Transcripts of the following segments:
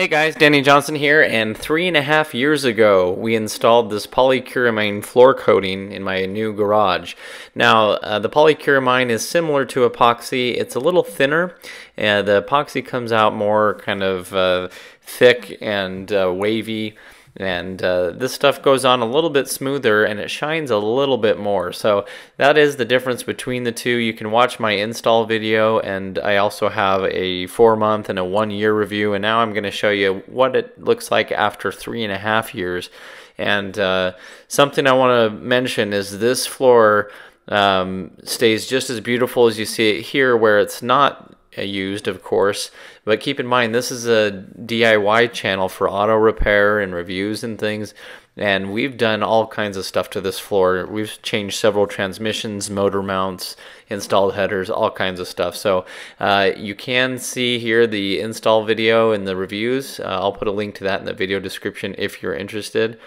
Hey guys, Danny Johnson here, and three and a half years ago we installed this polycuramine floor coating in my new garage. Now, uh, the polycuramine is similar to epoxy, it's a little thinner, and the epoxy comes out more kind of uh, thick and uh, wavy and uh, this stuff goes on a little bit smoother and it shines a little bit more. So that is the difference between the two. You can watch my install video and I also have a four month and a one year review. And now I'm going to show you what it looks like after three and a half years. And uh, something I want to mention is this floor um, stays just as beautiful as you see it here where it's not used, of course. But keep in mind, this is a DIY channel for auto repair and reviews and things. And we've done all kinds of stuff to this floor. We've changed several transmissions, motor mounts, installed headers, all kinds of stuff. So uh, you can see here the install video and the reviews. Uh, I'll put a link to that in the video description if you're interested.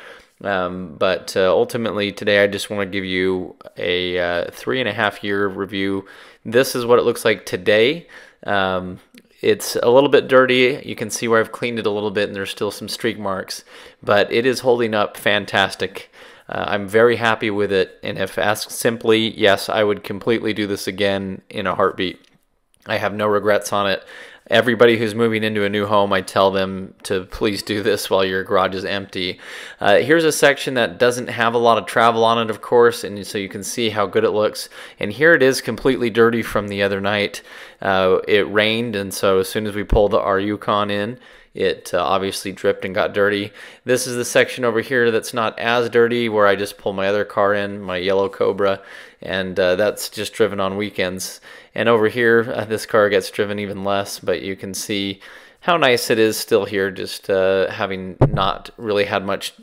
Um, but uh, ultimately, today I just want to give you a uh, three and a half year review. This is what it looks like today. Um, it's a little bit dirty. You can see where I've cleaned it a little bit and there's still some streak marks, but it is holding up fantastic. Uh, I'm very happy with it. And if asked simply, yes, I would completely do this again in a heartbeat. I have no regrets on it everybody who's moving into a new home, I tell them to please do this while your garage is empty. Uh, here's a section that doesn't have a lot of travel on it, of course, and so you can see how good it looks. And here it is completely dirty from the other night. Uh, it rained, and so as soon as we pulled the, our Yukon in, it uh, obviously dripped and got dirty. This is the section over here that's not as dirty where I just pull my other car in, my yellow Cobra, and uh, that's just driven on weekends. And over here, uh, this car gets driven even less, but you can see how nice it is still here, just uh, having not really had much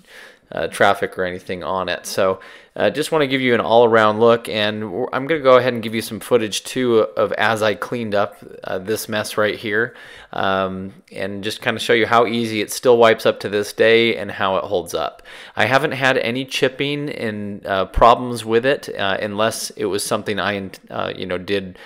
uh, traffic or anything on it. So uh, just want to give you an all-around look and I'm going to go ahead and give you some footage too of as I cleaned up uh, this mess right here um, and just kind of show you how easy it still wipes up to this day and how it holds up. I haven't had any chipping and uh, problems with it uh, unless it was something I uh, you know did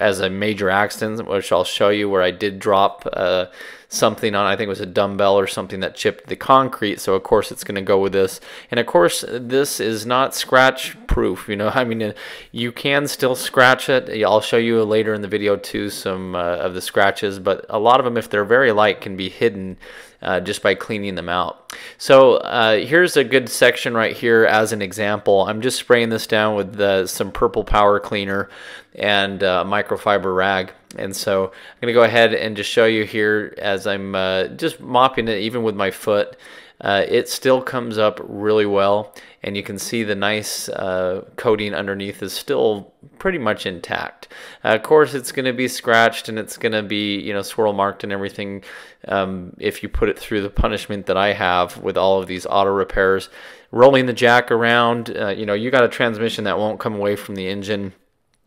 as a major accident, which I'll show you where I did drop uh, something on, I think it was a dumbbell or something that chipped the concrete. So of course it's going to go with this. And of course this is not scratch proof, you know, I mean, you can still scratch it. I'll show you later in the video too some uh, of the scratches, but a lot of them, if they're very light, can be hidden uh, just by cleaning them out. So uh, here's a good section right here as an example. I'm just spraying this down with uh, some purple power cleaner and uh, microfiber rag. And so I'm going to go ahead and just show you here as I'm uh, just mopping it even with my foot. Uh, it still comes up really well and you can see the nice uh, coating underneath is still pretty much intact. Uh, of course it's going to be scratched and it's going to be you know swirl marked and everything um, if you put it through the punishment that I have with all of these auto repairs. Rolling the jack around, uh, you know you got a transmission that won't come away from the engine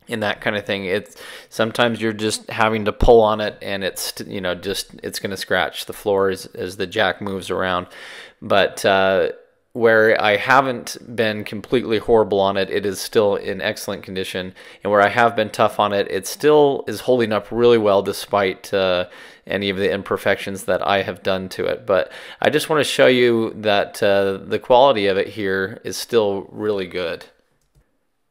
and that kind of thing it's sometimes you're just having to pull on it and it's you know just it's going to scratch the floor as, as the jack moves around but uh, where I haven't been completely horrible on it, it is still in excellent condition. And where I have been tough on it, it still is holding up really well despite uh, any of the imperfections that I have done to it. But I just want to show you that uh, the quality of it here is still really good.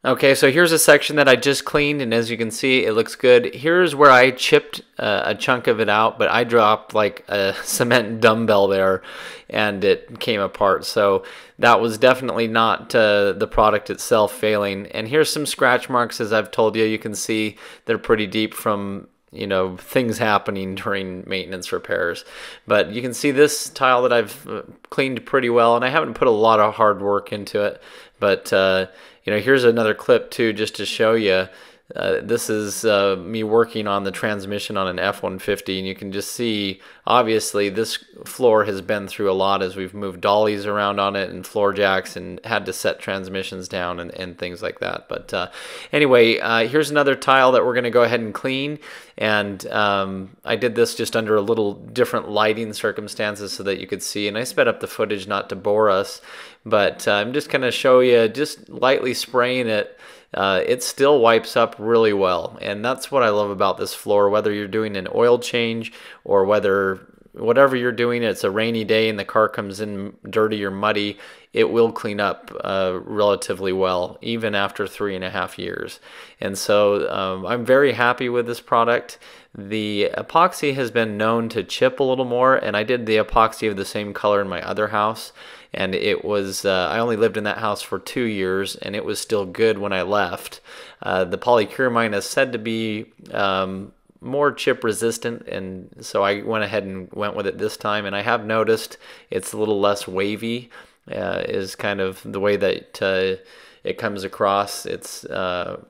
Okay, so here's a section that I just cleaned, and as you can see, it looks good. Here's where I chipped uh, a chunk of it out, but I dropped like a cement dumbbell there, and it came apart. So that was definitely not uh, the product itself failing. And here's some scratch marks, as I've told you. You can see they're pretty deep from you know things happening during maintenance repairs but you can see this tile that I've uh, cleaned pretty well and I haven't put a lot of hard work into it but uh, you know, here's another clip too, just to show you. Uh, this is uh, me working on the transmission on an F-150 and you can just see obviously this floor has been through a lot as we've moved dollies around on it and floor jacks and had to set transmissions down and, and things like that. But uh, anyway uh, here's another tile that we're going to go ahead and clean. And um, I did this just under a little different lighting circumstances so that you could see. And I sped up the footage not to bore us but uh, I'm just going to show you just lightly spraying it. Uh, it still wipes up really well. And that's what I love about this floor, whether you're doing an oil change or whether whatever you're doing, it's a rainy day and the car comes in dirty or muddy, it will clean up uh, relatively well, even after three and a half years. And so um, I'm very happy with this product. The epoxy has been known to chip a little more, and I did the epoxy of the same color in my other house. And it was, uh, I only lived in that house for two years, and it was still good when I left. Uh, the polycuramine is said to be um, more chip resistant and so I went ahead and went with it this time. And I have noticed it's a little less wavy uh, is kind of the way that uh, it comes across. It's uh,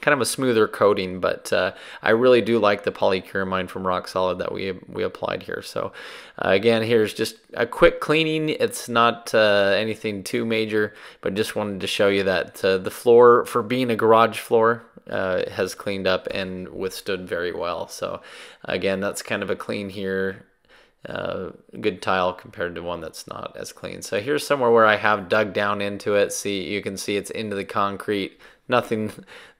kind of a smoother coating but uh, I really do like the polycuramine from Rock Solid that we we applied here so uh, again here's just a quick cleaning it's not uh, anything too major but just wanted to show you that the floor for being a garage floor uh, has cleaned up and withstood very well. So again, that's kind of a clean here. Uh, good tile compared to one that's not as clean. So here's somewhere where I have dug down into it. See, you can see it's into the concrete. Nothing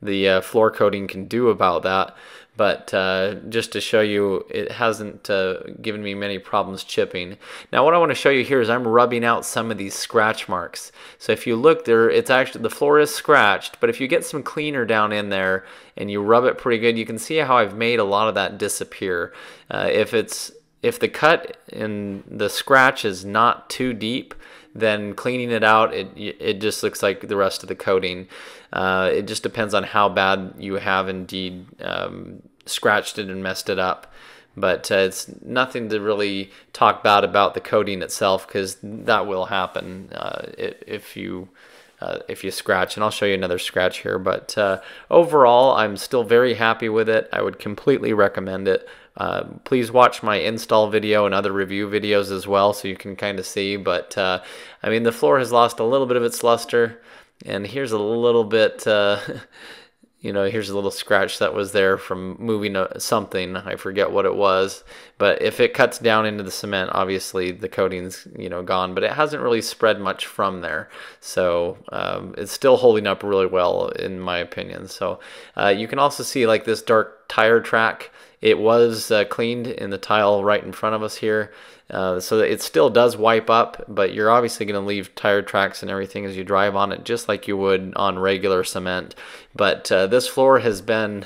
the uh, floor coating can do about that. But uh, just to show you, it hasn't uh, given me many problems chipping. Now what I want to show you here is I'm rubbing out some of these scratch marks. So if you look there, it's actually, the floor is scratched, but if you get some cleaner down in there and you rub it pretty good, you can see how I've made a lot of that disappear. Uh, if it's if the cut in the scratch is not too deep, then cleaning it out, it it just looks like the rest of the coating. Uh, it just depends on how bad you have indeed um, scratched it and messed it up. But uh, it's nothing to really talk bad about the coating itself because that will happen uh, if you uh, if you scratch. And I'll show you another scratch here. But uh, overall, I'm still very happy with it. I would completely recommend it. Uh, please watch my install video and other review videos as well so you can kind of see. But uh, I mean, the floor has lost a little bit of its luster. And here's a little bit, uh, you know, here's a little scratch that was there from moving something. I forget what it was. But if it cuts down into the cement, obviously the coating's, you know, gone. But it hasn't really spread much from there. So um, it's still holding up really well, in my opinion. So uh, you can also see like this dark tire track it was uh, cleaned in the tile right in front of us here. Uh, so it still does wipe up, but you're obviously going to leave tire tracks and everything as you drive on it, just like you would on regular cement. But uh, this floor has been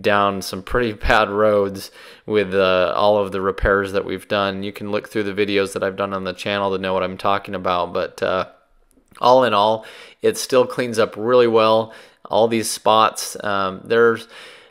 down some pretty bad roads with uh, all of the repairs that we've done. You can look through the videos that I've done on the channel to know what I'm talking about, but uh, all in all, it still cleans up really well. All these spots, um, there's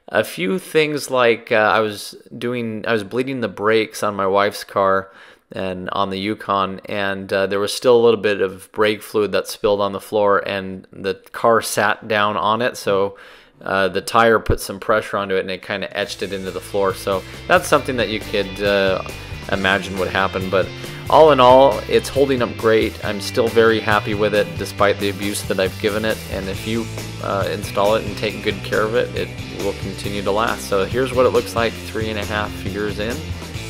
a few things like uh, I was doing, I was bleeding the brakes on my wife's car and on the Yukon, and uh, there was still a little bit of brake fluid that spilled on the floor, and the car sat down on it, so uh, the tire put some pressure onto it, and it kind of etched it into the floor. So that's something that you could uh, imagine would happen, but all in all, it's holding up great. I'm still very happy with it despite the abuse that I've given it. And if you uh, install it and take good care of it, it will continue to last. So here's what it looks like three and a half years in.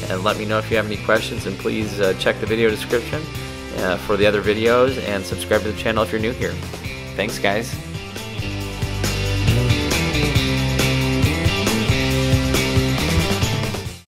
And let me know if you have any questions. And please uh, check the video description uh, for the other videos and subscribe to the channel if you're new here. Thanks, guys.